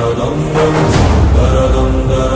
da dum dum da dum